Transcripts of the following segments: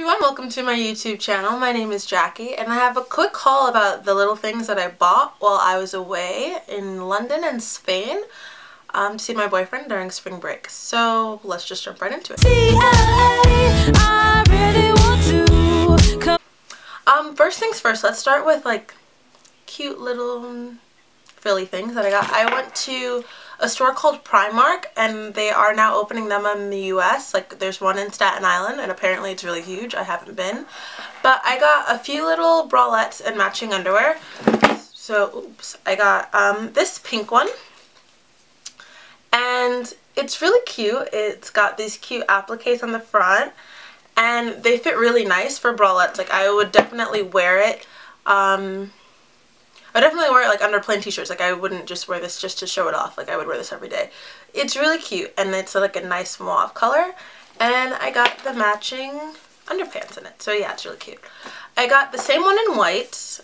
everyone, welcome to my YouTube channel. My name is Jackie and I have a quick haul about the little things that I bought while I was away in London and Spain um, to see my boyfriend during spring break. So let's just jump right into it. Um, first things first, let's start with like cute little Philly things that I got. I went to a store called Primark and they are now opening them in the US. Like there's one in Staten Island and apparently it's really huge. I haven't been. But I got a few little bralettes and matching underwear. So, oops, I got um, this pink one. And it's really cute. It's got these cute appliques on the front. And they fit really nice for bralettes. Like I would definitely wear it. Um, I definitely wear it like under plain t-shirts. Like I wouldn't just wear this just to show it off. Like I would wear this every day. It's really cute and it's like a nice mauve color. And I got the matching underpants in it. So yeah, it's really cute. I got the same one in white.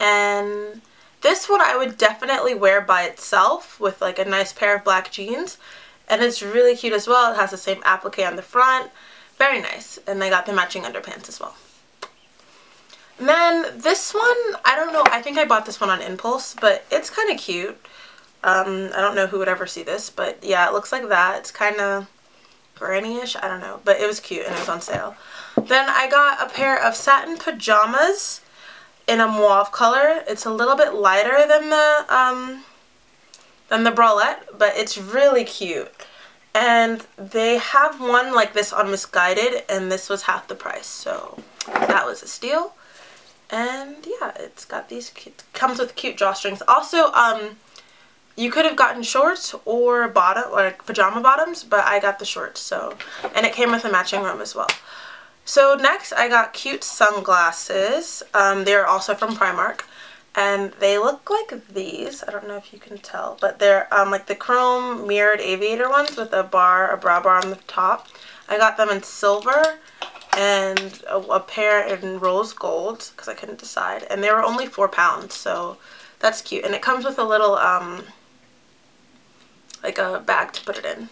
And this one I would definitely wear by itself with like a nice pair of black jeans. And it's really cute as well. It has the same applique on the front. Very nice. And I got the matching underpants as well. Then this one, I don't know, I think I bought this one on impulse, but it's kind of cute. Um, I don't know who would ever see this, but yeah, it looks like that. It's kind of granny-ish, I don't know, but it was cute and it was on sale. Then I got a pair of satin pajamas in a mauve color. It's a little bit lighter than the, um, than the bralette, but it's really cute. And they have one like this on Missguided, and this was half the price, so that was a steal. And yeah, it's got these cute, comes with cute drawstrings. Also, um, you could have gotten shorts or bottom like pajama bottoms, but I got the shorts. So, and it came with a matching room as well. So next, I got cute sunglasses. Um, they're also from Primark, and they look like these. I don't know if you can tell, but they're um, like the chrome mirrored aviator ones with a bar, a bra bar on the top. I got them in silver and a, a pair in rose gold because I couldn't decide and they were only four pounds so that's cute. And it comes with a little um like a bag to put it in.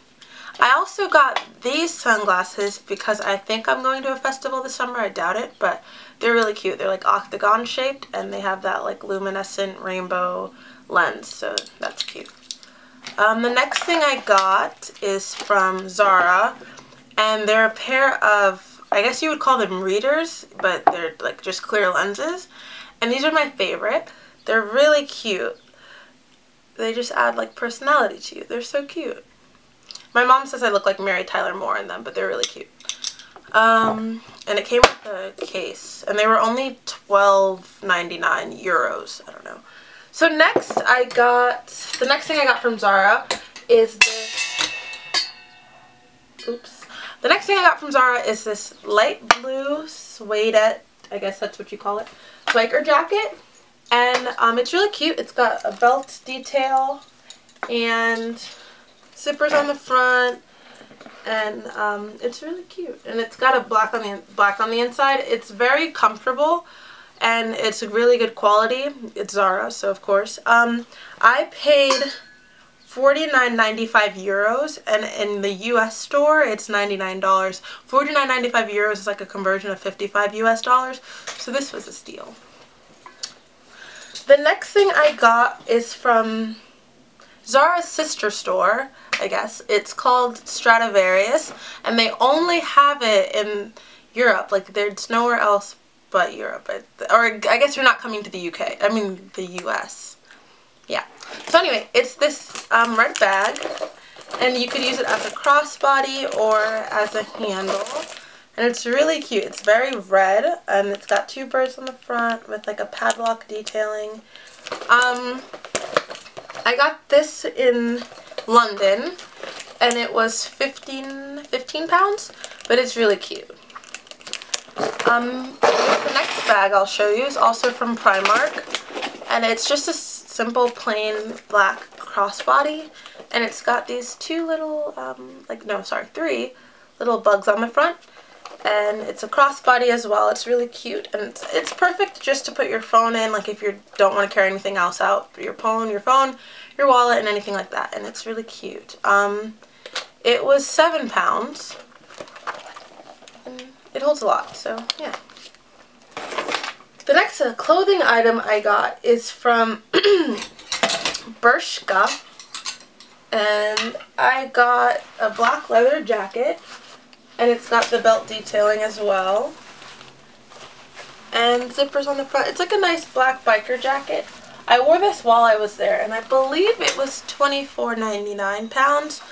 I also got these sunglasses because I think I'm going to a festival this summer I doubt it but they're really cute. They're like octagon shaped and they have that like luminescent rainbow lens so that's cute. Um, the next thing I got is from Zara and they're a pair of I guess you would call them readers, but they're like just clear lenses. And these are my favorite. They're really cute. They just add like personality to you. They're so cute. My mom says I look like Mary Tyler Moore in them, but they're really cute. Um, and it came with a case. And they were only $12.99 euros. I don't know. So next I got, the next thing I got from Zara is this, oops, the next thing I got from Zara is this light blue suede, I guess that's what you call it, biker jacket. And um, it's really cute. It's got a belt detail and zippers on the front. And um, it's really cute. And it's got a black on the black on the inside. It's very comfortable and it's a really good quality. It's Zara, so of course. Um, I paid 49.95 euros and in the US store it's $99. 49.95 euros is like a conversion of 55 US dollars so this was a steal. The next thing I got is from Zara's sister store I guess. It's called Stradivarius and they only have it in Europe like there's nowhere else but Europe or I guess you're not coming to the UK I mean the US yeah so anyway, it's this um, red bag, and you could use it as a crossbody or as a handle. And it's really cute. It's very red, and it's got two birds on the front with like a padlock detailing. Um, I got this in London, and it was 15, 15 pounds, but it's really cute. Um, the next bag I'll show you is also from Primark, and it's just a simple plain black crossbody and it's got these two little um, like no sorry three little bugs on the front and it's a crossbody as well. It's really cute and it's, it's perfect just to put your phone in like if you don't want to carry anything else out your phone your phone your wallet and anything like that and it's really cute. Um, it was seven pounds. And it holds a lot, so yeah. The next uh, clothing item I got is from Bershka. And I got a black leather jacket. And it's got the belt detailing as well. And zippers on the front. It's like a nice black biker jacket. I wore this while I was there. And I believe it was $24.99 pounds.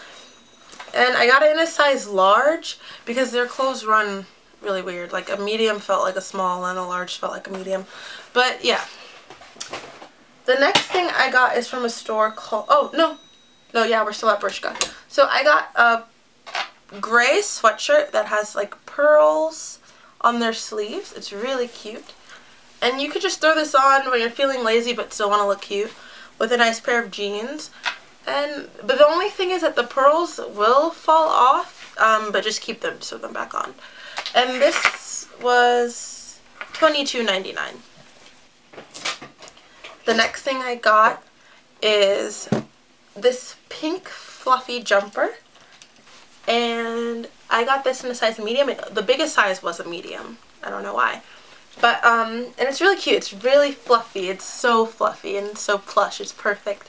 And I got it in a size large because their clothes run really weird. Like a medium felt like a small and a large felt like a medium. But yeah. The next thing I got is from a store called, oh no, no yeah we're still at Bershka. So I got a gray sweatshirt that has like pearls on their sleeves. It's really cute. And you could just throw this on when you're feeling lazy but still want to look cute with a nice pair of jeans. And But the only thing is that the pearls will fall off, um, but just keep them, sew them back on. And this was $22.99. The next thing I got is this pink fluffy jumper. And I got this in a size medium. The biggest size was a medium. I don't know why. But, um, and it's really cute. It's really fluffy. It's so fluffy and so plush. It's perfect.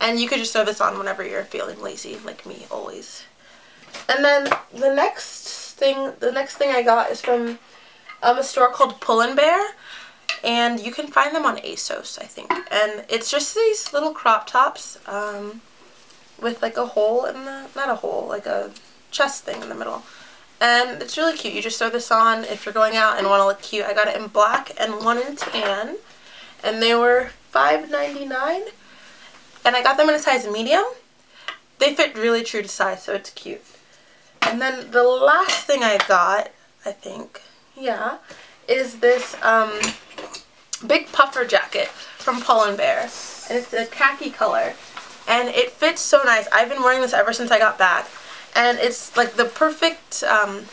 And you could just throw this on whenever you're feeling lazy, like me, always. And then the next thing, the next thing I got is from um, a store called Pull & Bear. And you can find them on ASOS, I think. And it's just these little crop tops um, with like a hole in the, not a hole, like a chest thing in the middle. And it's really cute. You just throw this on if you're going out and want to look cute. I got it in black and one in tan. And they were $5.99. And I got them in a size medium. They fit really true to size, so it's cute. And then the last thing I got, I think, yeah, is this um, big puffer jacket from Pull & Bear. And it's a khaki color. And it fits so nice. I've been wearing this ever since I got back. And it's like the perfect... Um,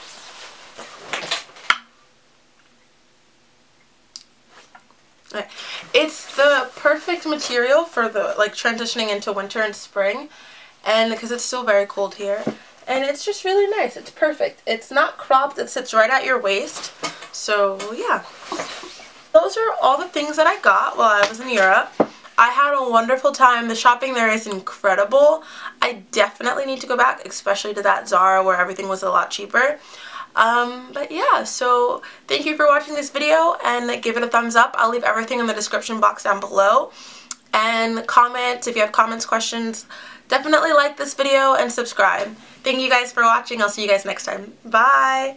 it's the perfect material for the like transitioning into winter and spring and because it's still very cold here and it's just really nice. It's perfect. It's not cropped. It sits right at your waist. So yeah. Those are all the things that I got while I was in Europe. I had a wonderful time. The shopping there is incredible. I definitely need to go back, especially to that Zara where everything was a lot cheaper. Um, but yeah, so thank you for watching this video and give it a thumbs up. I'll leave everything in the description box down below. And comment if you have comments, questions. Definitely like this video and subscribe. Thank you guys for watching. I'll see you guys next time. Bye.